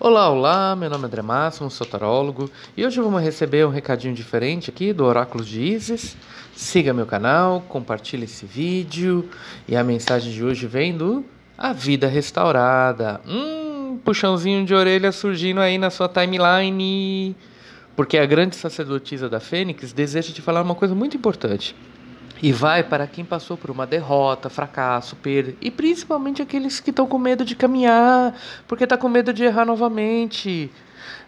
Olá, olá, meu nome é André Máximo, sou tarólogo e hoje vamos receber um recadinho diferente aqui do Oráculo de Isis. Siga meu canal, compartilhe esse vídeo e a mensagem de hoje vem do A Vida Restaurada. Hum, puxãozinho de orelha surgindo aí na sua timeline. Porque a grande sacerdotisa da Fênix deseja te falar uma coisa muito importante. E vai para quem passou por uma derrota, fracasso, perda. E principalmente aqueles que estão com medo de caminhar, porque está com medo de errar novamente.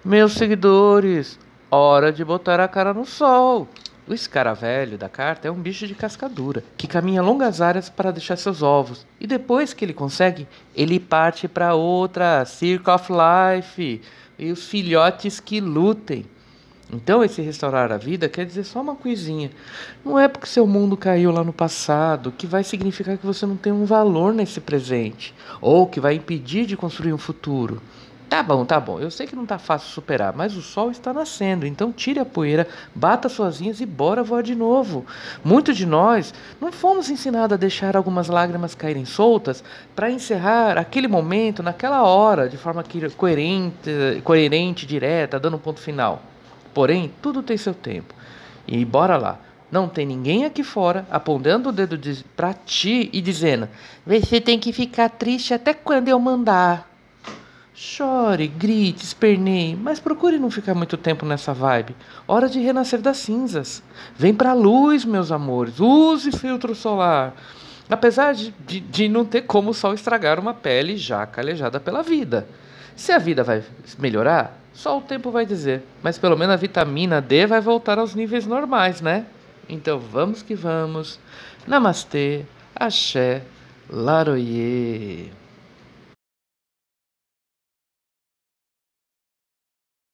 Meus seguidores, hora de botar a cara no sol. O escaravelho da carta é um bicho de cascadura, que caminha longas áreas para deixar seus ovos. E depois que ele consegue, ele parte para outra, Circle of Life. E os filhotes que lutem. Então, esse restaurar a vida quer dizer só uma coisinha. Não é porque seu mundo caiu lá no passado que vai significar que você não tem um valor nesse presente ou que vai impedir de construir um futuro. Tá bom, tá bom. Eu sei que não tá fácil superar, mas o sol está nascendo. Então tire a poeira, bata suas linhas e bora voar de novo. Muitos de nós não fomos ensinados a deixar algumas lágrimas caírem soltas para encerrar aquele momento naquela hora de forma coerente, coerente, direta, dando um ponto final. Porém, tudo tem seu tempo. E bora lá. Não tem ninguém aqui fora apontando o dedo de, pra ti e dizendo: Você tem que ficar triste até quando eu mandar. Chore, grite, esperneie, mas procure não ficar muito tempo nessa vibe. Hora de renascer das cinzas. Vem pra luz, meus amores. Use filtro solar. Apesar de, de, de não ter como o sol estragar uma pele já calejada pela vida. Se a vida vai melhorar, só o tempo vai dizer. Mas pelo menos a vitamina D vai voltar aos níveis normais, né? Então vamos que vamos. Namastê, axé, laroyê.